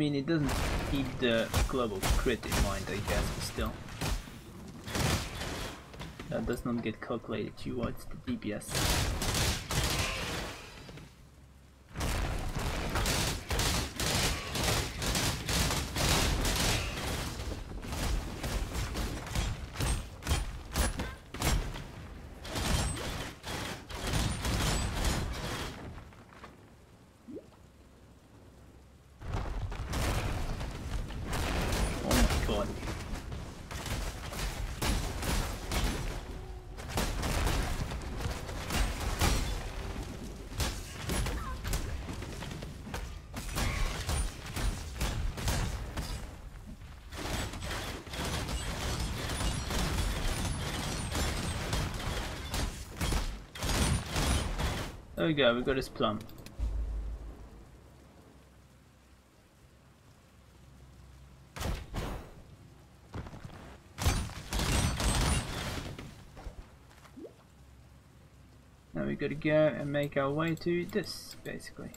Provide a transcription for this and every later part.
mean, it doesn't keep the global crit in mind, I guess, but still. That does not get calculated towards the DPS. There we go, we got his plum. Gotta go and make our way to this, basically.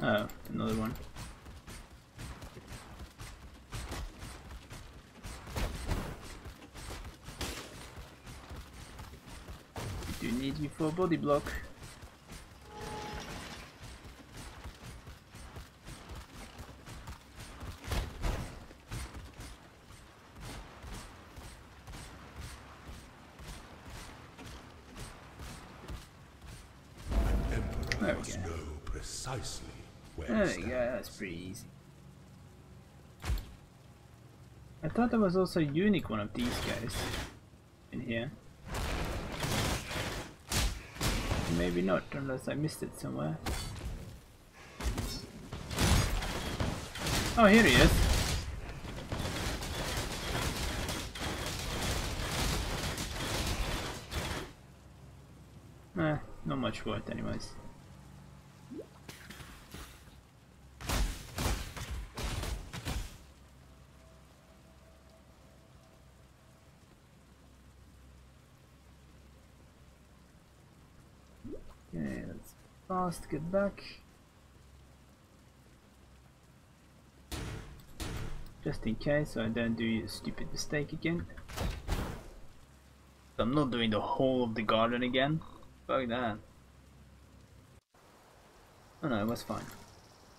Oh, another one. Do need you for a body block. There we go. precisely where There we go, that's pretty easy. I thought there was also a unique one of these guys in here. Maybe not, unless I missed it somewhere. Oh, here he is. Eh, not much worth anyways. Okay, let's fast get back. Just in case so I don't do a stupid mistake again. I'm not doing the whole of the garden again. Fuck that. Oh no, it was fine.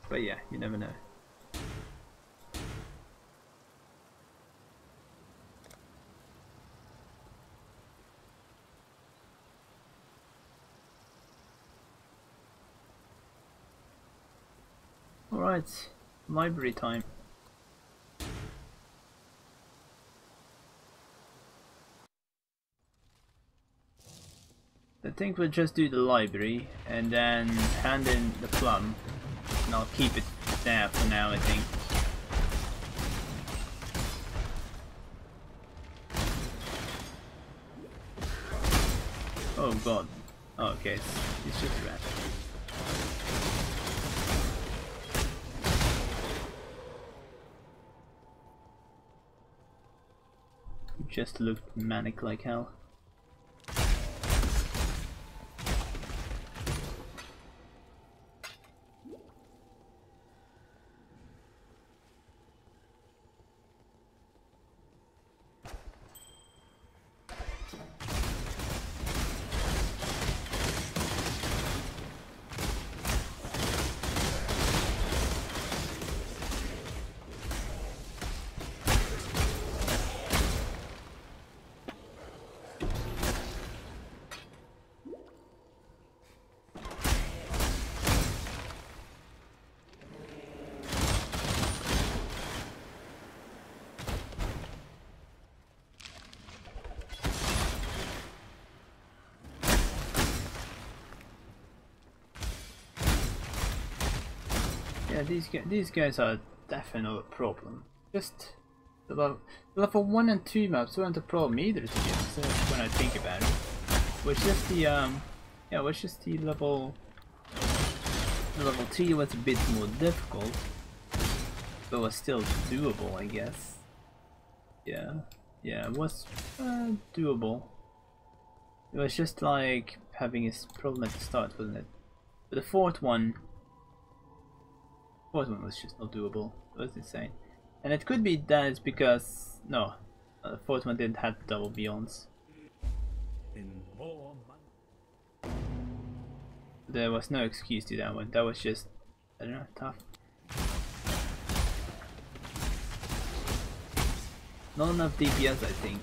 But yeah, you never know. Alright, library time. I think we'll just do the library and then hand in the plum and I'll keep it there for now I think. Oh god. Oh, okay, it's, it's just a rat. Just looked manic like hell. Yeah, these these guys are definitely a problem. Just the level, level one and two maps weren't a problem either to get so when I think about it. Was just the um, yeah, was just the level. Level three was a bit more difficult, but was still doable, I guess. Yeah, yeah, it was uh, doable. It was just like having a problem at the start, wasn't it? But the fourth one, fourth one was just not doable. It was insane, and it could be that it's because no, uh, one didn't have double beyonds. In more money. There was no excuse to that one. That was just I don't know tough. Not enough DPS, I think.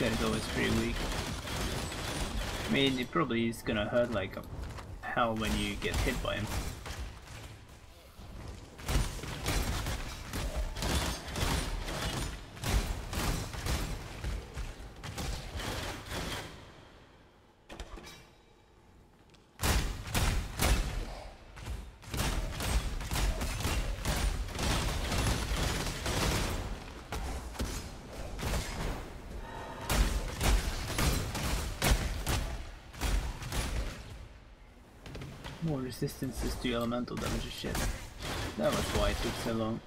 This guy is pretty weak. I mean, it probably is gonna hurt like hell when you get hit by him. Resistances to elemental damage shit. That was why it took so long.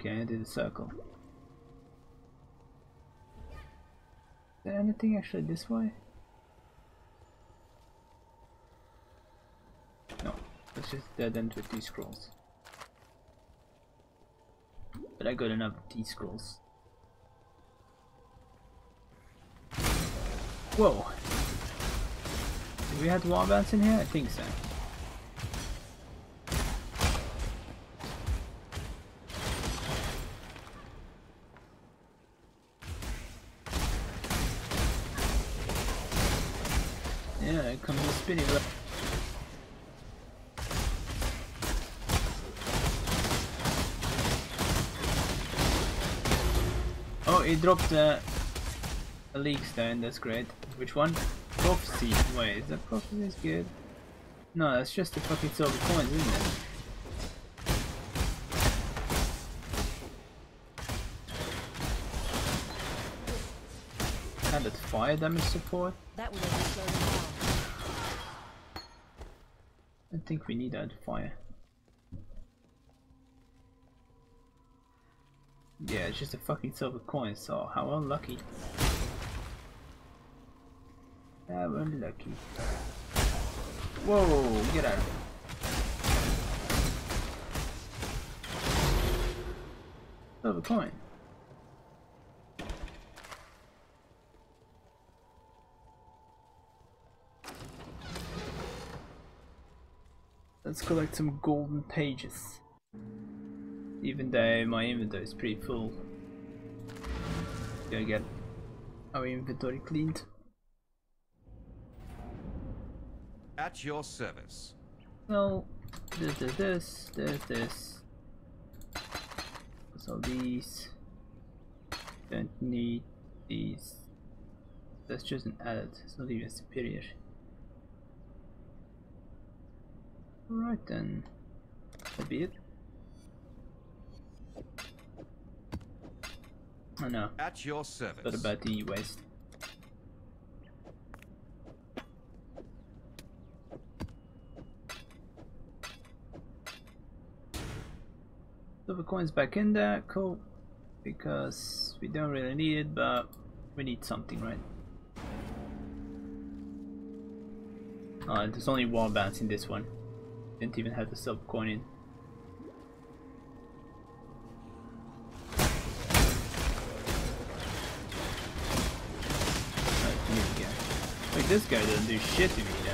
Okay, I did a circle. Is there anything actually this way? No, it's just dead end with these scrolls. But I got enough of these scrolls. Whoa! Did we have warbands in here? I think so. Spinning. Oh, he dropped uh, a Leaguestone, that's great. Which one? Prophecy. Wait, is that prophecy is good? No, that's just the fucking silver coins, isn't it? And that fire damage support? That them down. I think we need that fire. Yeah, it's just a fucking silver coin, so how unlucky. How unlucky. Whoa, get out of here. Silver coin. Let's collect some golden pages. Even though my inventory is pretty full. Gotta get our inventory cleaned. At your service. So, there's this, this, there's this. So these. Don't need these. That's just an added, it's not even superior. Alright then, that'll be it. I oh, know. At your service. What about the waste. Silver coins back in there, cool. Because we don't really need it, but we need something, right? Oh, there's only one bounce in this one. Didn't even have the silver coin in. Right. Wait, this guy doesn't do shit to me, though.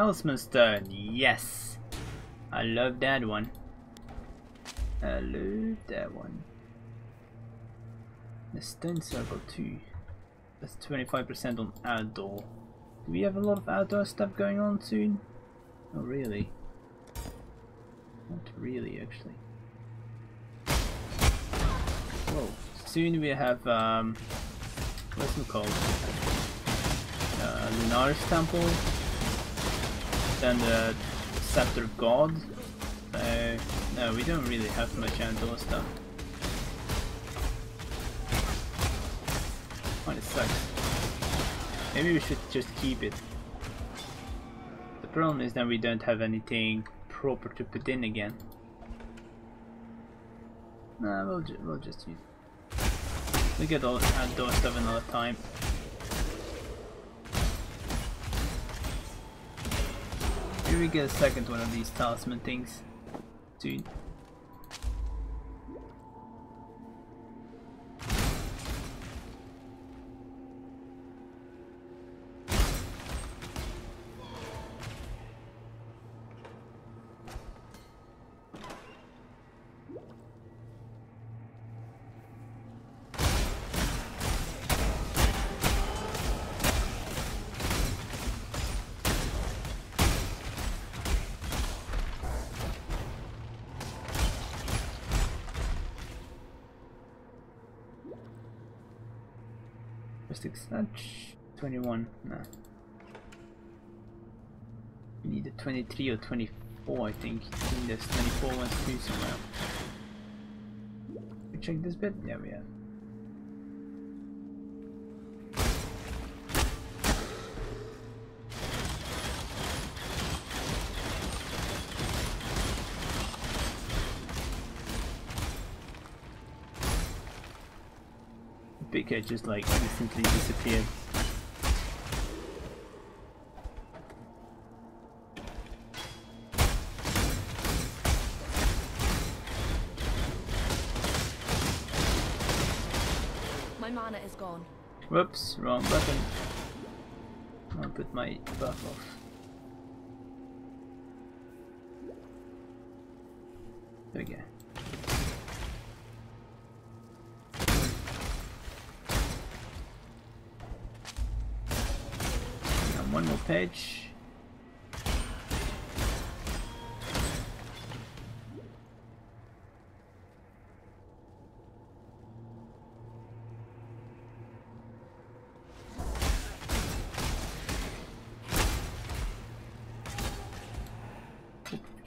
Talisman Stone, yes! I love that one. I love that one. The Stone Circle too. That's 25% on outdoor. Do we have a lot of outdoor stuff going on soon? Not really. Not really, actually. Whoa. Soon we have, um, what's it called? Uh, Lunaris Temple. Then the Scepter God. So, no, we don't really have much outdoor stuff. Kinda sucks. Maybe we should just keep it. The problem is that we don't have anything proper to put in again. Nah, we'll, ju we'll just use it. We get all outdoor stuff another time. Maybe we get a second one of these talisman things soon. Mystic Snatch 21. No. We need a 23 or 24, I think. I think there's 24 ones too somewhere. We check this bit? Yeah, we have. Head just like instantly disappeared. My mana is gone. Whoops, wrong button. I'll put my buff off. There we go. Page.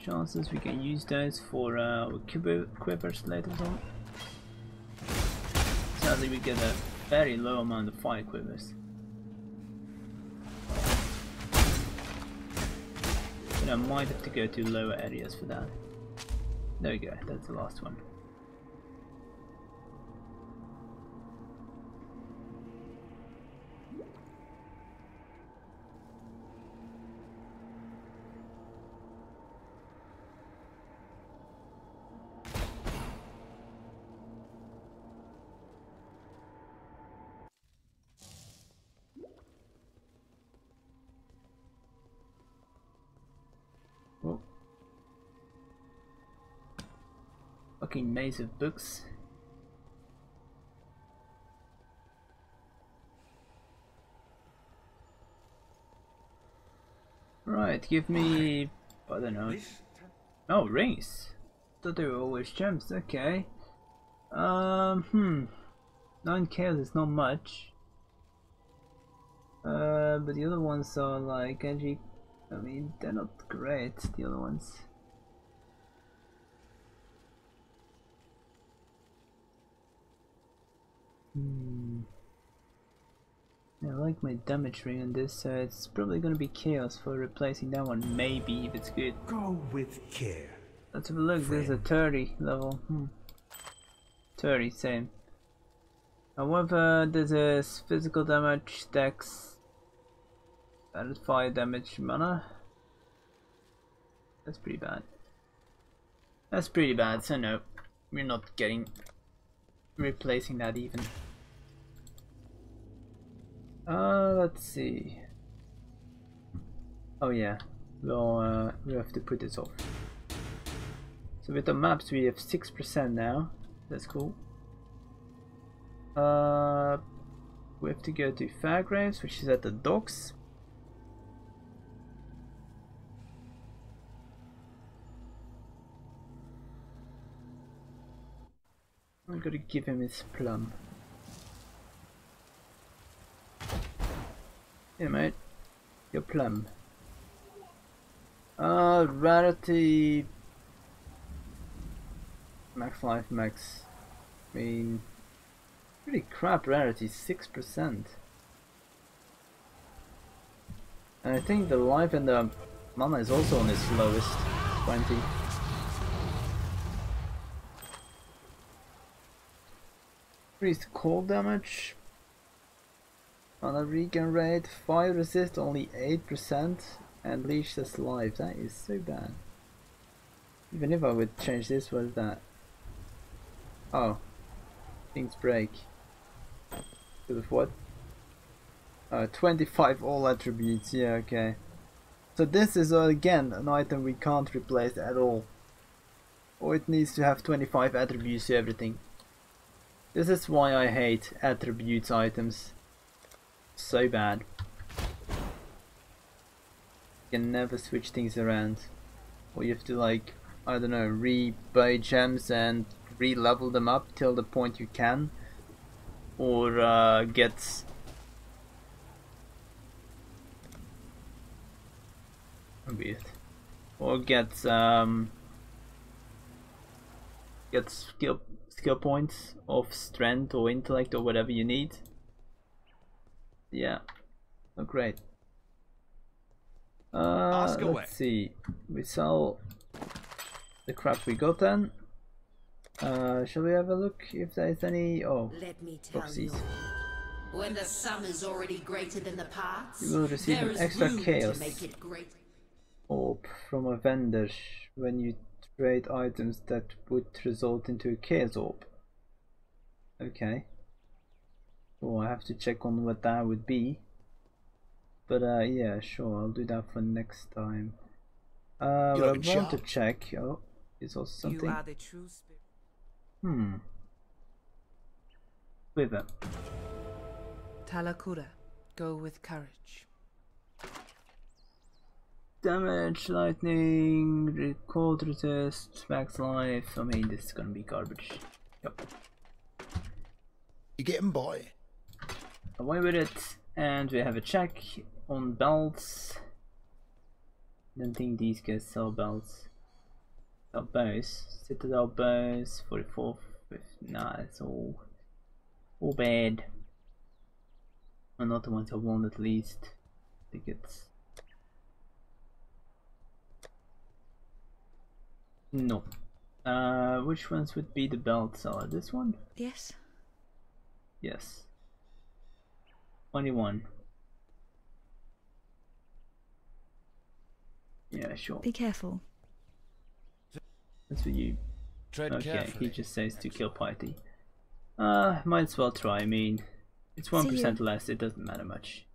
chances we can use those for uh, quivers later on. Sadly we get a very low amount of fire quivers. But I might have to go to lower areas for that. There we go, that's the last one. fucking maze of books. Right, give me... I don't know. Oh, rings! Thought they were always gems, okay. Um, hmm. Nine kills. is not much. Uh, but the other ones are like, I mean, they're not great, the other ones. Hmm. I like my damage ring on this, so it's probably gonna be chaos for replacing that one. Maybe if it's good. go with care. Let's have a look. There's a 30 level. Hmm. 30, same. However, there's a physical damage, dex, and fire damage mana. That's pretty bad. That's pretty bad, so no. We're not getting. Replacing that even. Uh, let's see. Oh yeah, we'll, uh, we have to put this off. So with the maps we have 6% now. That's cool. Uh, we have to go to Fairgraves, which is at the docks. I'm gonna give him his plum. Here mate, your plum. Uh, rarity Max life, max. I mean, pretty crap rarity, six percent. And I think the life and the mana is also on its lowest, twenty. Increased cold damage. Mana regen rate, fire resist only eight percent, and leashless life. That is so bad. Even if I would change this, what is that? Oh, things break. Because of what? Uh, 25 all attributes, yeah, okay. So this is uh, again an item we can't replace at all. Or it needs to have 25 attributes to everything. This is why I hate attributes items. So bad. You can never switch things around. Or you have to like, I don't know, re-buy gems and re-level them up till the point you can or uh, get weird or get um, get skill skill points of strength or intellect or whatever you need yeah oh great uh, let's see we sell the crap we got then uh, shall we have a look if there's any? Oh, Let me tell Proxies. you. When the sum is already greater than the parts, You will receive an extra room chaos. make it great. orb from a vendor when you trade items that would result into a chaos orb. Okay. Oh, I have to check on what that would be. But uh, yeah, sure, I'll do that for next time. Uh, but I want to check. Oh, is also something. You are the true spirit. Hmm. Wither. Talakura, go with courage. Damage, lightning, cold resist, max life. I mean, this is gonna be garbage. Yep. You getting boy. Away with it. And we have a check on belts. Don't think these guys sell belts. Sell bows. Citadel bows, 44, 50. Nah, it's all, all bad. Or not the ones I want at least. I think it's. No. Uh, which ones would be the belt seller? This one? Yes. Yes. 21. Yeah, sure. Be careful. That's for you. Tread Okay, carefully. he just says to kill party. Uh, might as well try. I mean, it's 1% less, it doesn't matter much.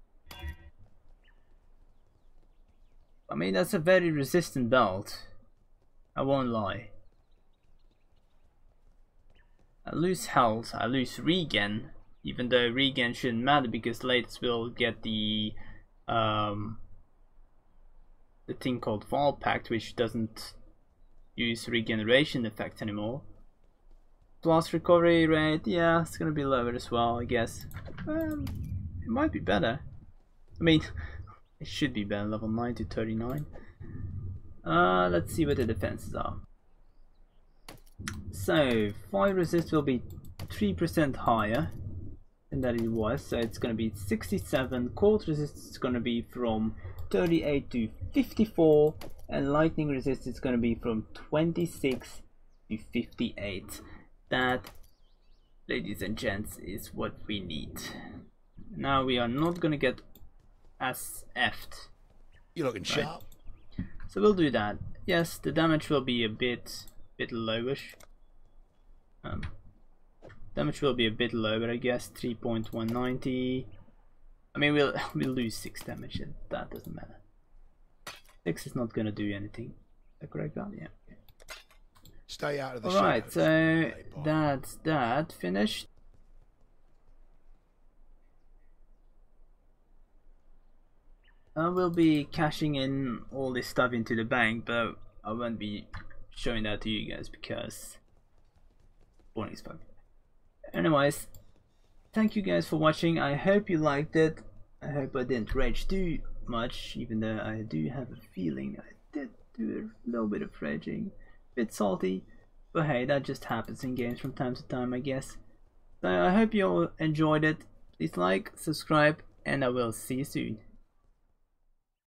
I mean, that's a very resistant belt. I won't lie. I lose health, I lose regen, even though regen shouldn't matter because latest we'll get the um, the thing called Vaal Pact, which doesn't use regeneration effects anymore. Plus recovery rate, yeah, it's gonna be lower as well, I guess. Um, it might be better. I mean, it should be better, level 9 to 39. Uh, let's see what the defenses are. So, fire resist will be 3% higher than that it was, so it's gonna be 67. Cold resist is gonna be from 38 to 54, and lightning resist is gonna be from 26 to 58. That, ladies and gents, is what we need. Now we are not gonna get as effed You're looking sharp. So we'll do that. Yes, the damage will be a bit bit lowish. Um, damage will be a bit lower, I guess. 3.190. I mean, we'll we'll lose six damage, and that doesn't matter. Six is not gonna do anything. Is that correct? Yeah. Stay out of the All right, so that's that finished. I will be cashing in all this stuff into the bank, but I won't be showing that to you guys because boring as. Anyways, thank you guys for watching. I hope you liked it. I hope I didn't rage too much, even though I do have a feeling I did do a little bit of raging. Bit salty, but hey, that just happens in games from time to time, I guess. So I hope you all enjoyed it. Please like, subscribe, and I will see you soon.